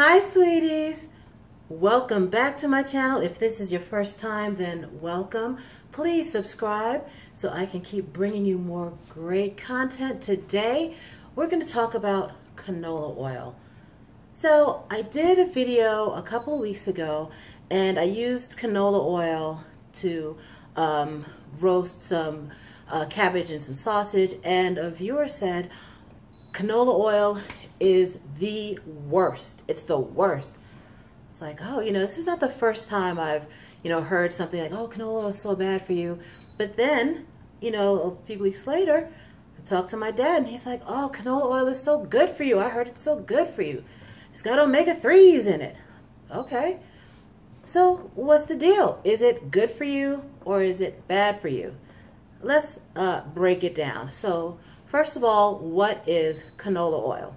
Hi, sweeties. Welcome back to my channel. If this is your first time, then welcome. Please subscribe so I can keep bringing you more great content. Today, we're going to talk about canola oil. So I did a video a couple weeks ago and I used canola oil to um, roast some uh, cabbage and some sausage and a viewer said canola oil is the worst. It's the worst. It's like, oh, you know, this is not the first time I've, you know, heard something like, oh, canola oil is so bad for you. But then, you know, a few weeks later, I talked to my dad and he's like, oh, canola oil is so good for you. I heard it's so good for you. It's got omega-3s in it. Okay. So what's the deal? Is it good for you or is it bad for you? Let's uh, break it down. So first of all, what is canola oil?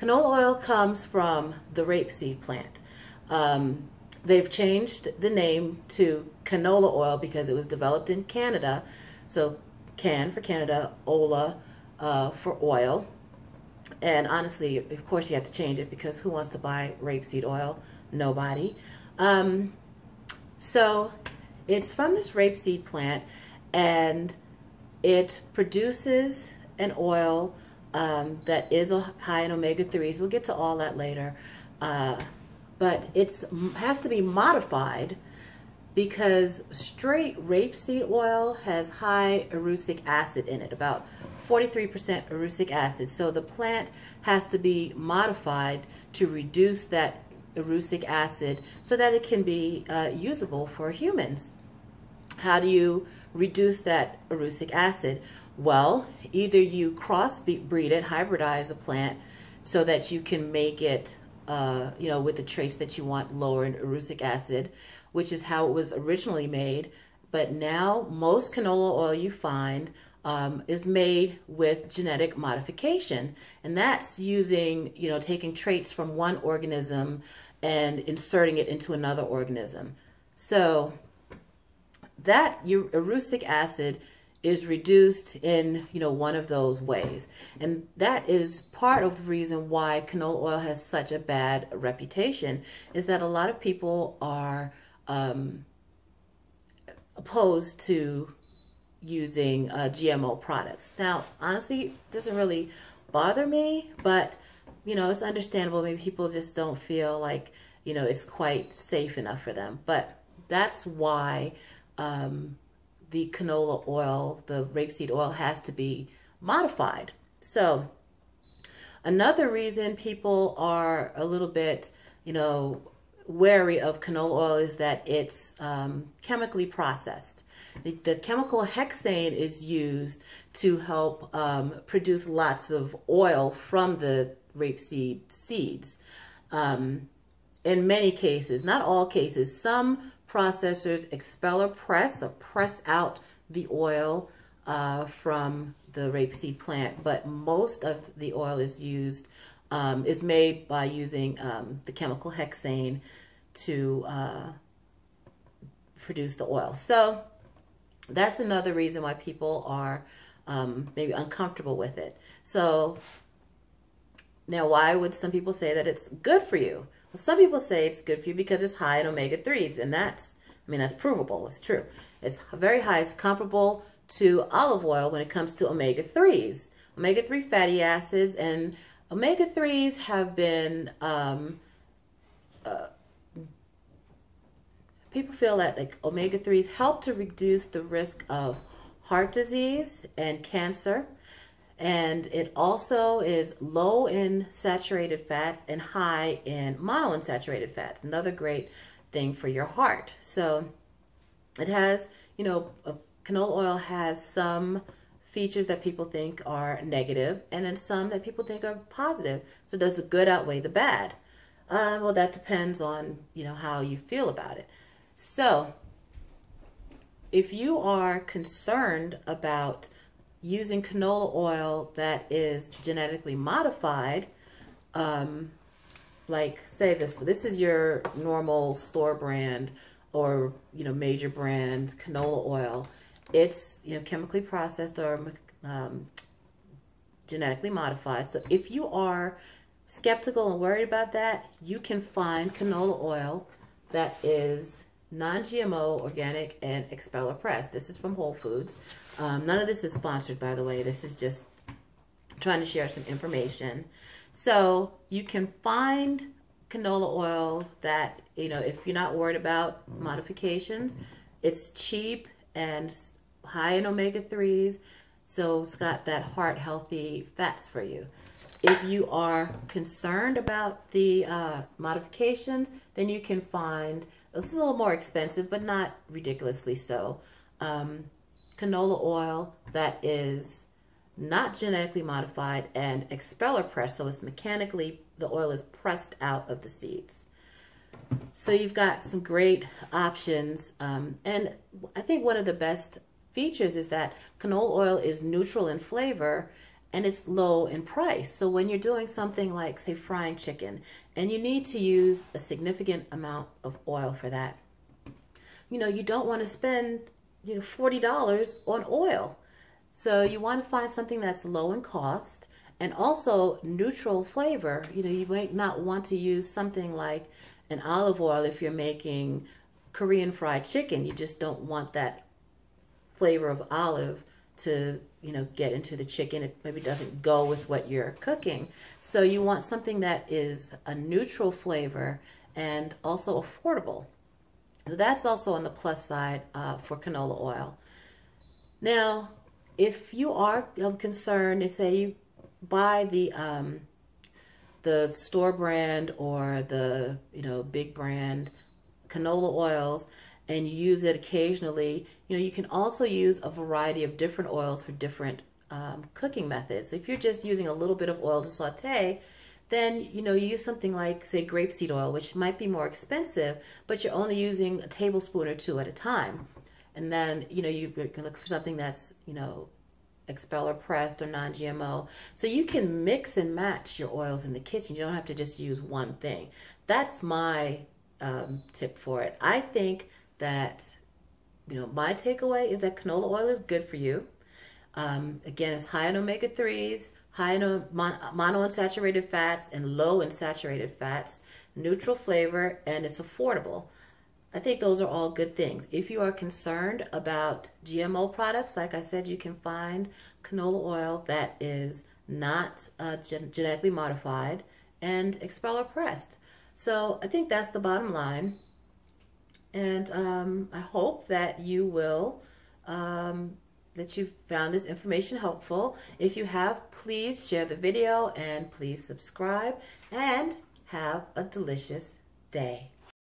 Canola oil comes from the rapeseed plant. Um, they've changed the name to canola oil because it was developed in Canada. So can for Canada, ola uh, for oil. And honestly, of course you have to change it because who wants to buy rapeseed oil? Nobody. Um, so it's from this rapeseed plant and it produces an oil um, that is high in omega-3s. We'll get to all that later. Uh, but it has to be modified because straight rapeseed oil has high erucic acid in it, about 43% erucic acid. So the plant has to be modified to reduce that erucic acid so that it can be uh, usable for humans. How do you reduce that erucic acid? Well, either you crossbreed it, hybridize the plant so that you can make it, uh, you know, with the trace that you want lower in erucic acid, which is how it was originally made. But now most canola oil you find um, is made with genetic modification. And that's using, you know, taking traits from one organism and inserting it into another organism. So that erucic acid is reduced in you know one of those ways. And that is part of the reason why canola oil has such a bad reputation is that a lot of people are um, opposed to using uh, GMO products. Now honestly doesn't really bother me but you know it's understandable. Maybe people just don't feel like you know it's quite safe enough for them. But that's why um, the canola oil, the rapeseed oil has to be modified. So another reason people are a little bit, you know, wary of canola oil is that it's um, chemically processed. The, the, chemical hexane is used to help um, produce lots of oil from the rapeseed seeds. Um, in many cases, not all cases, some processors expel or press or press out the oil uh, from the rapeseed plant, but most of the oil is used, um, is made by using um, the chemical hexane to uh, produce the oil. So that's another reason why people are um, maybe uncomfortable with it. So now why would some people say that it's good for you? Some people say it's good for you because it's high in omega-3s, and that's, I mean, that's provable. It's true. It's very high. It's comparable to olive oil when it comes to omega-3s. Omega-3 fatty acids and omega-3s have been, um, uh, people feel that like omega-3s help to reduce the risk of heart disease and cancer and it also is low in saturated fats and high in monounsaturated fats. Another great thing for your heart. So it has, you know, canola oil has some features that people think are negative and then some that people think are positive. So does the good outweigh the bad? Uh, well, that depends on, you know, how you feel about it. So if you are concerned about using canola oil that is genetically modified, um, like say this, this is your normal store brand or, you know, major brand canola oil. It's, you know, chemically processed or um, genetically modified. So if you are skeptical and worried about that, you can find canola oil that is non-GMO, organic, and expeller pressed. This is from Whole Foods. Um, none of this is sponsored, by the way. This is just trying to share some information. So you can find canola oil that, you know, if you're not worried about modifications, it's cheap and high in omega-3s. So it's got that heart healthy fats for you. If you are concerned about the uh, modifications, then you can find, it's a little more expensive, but not ridiculously so, um, canola oil that is not genetically modified and expeller pressed, so it's mechanically, the oil is pressed out of the seeds. So you've got some great options. Um, and I think one of the best features is that canola oil is neutral in flavor and it's low in price. So when you're doing something like, say, frying chicken, and you need to use a significant amount of oil for that, you know, you don't want to spend, you know, $40 on oil. So you want to find something that's low in cost and also neutral flavor. You know, you might not want to use something like an olive oil if you're making Korean fried chicken. You just don't want that flavor of olive to you know get into the chicken it maybe doesn't go with what you're cooking. So you want something that is a neutral flavor and also affordable. So that's also on the plus side uh, for canola oil. Now if you are um, concerned if say you buy the um, the store brand or the you know big brand canola oils and you use it occasionally, you know, you can also use a variety of different oils for different um, cooking methods. If you're just using a little bit of oil to saute, then you know you use something like say grapeseed oil, which might be more expensive, but you're only using a tablespoon or two at a time. And then you know you can look for something that's you know expeller pressed or non-GMO. So you can mix and match your oils in the kitchen. You don't have to just use one thing. That's my um, tip for it. I think that, you know, my takeaway is that canola oil is good for you. Um, again, it's high in omega 3s, high in mon- monounsaturated fats, and low in saturated fats, neutral flavor, and it's affordable. I think those are all good things. If you are concerned about GMO products, like I said, you can find canola oil that is not uh, gen- genetically modified and expeller pressed. So I think that's the bottom line. And um, I hope that you will, um, that you found this information helpful. If you have, please share the video and please subscribe and have a delicious day.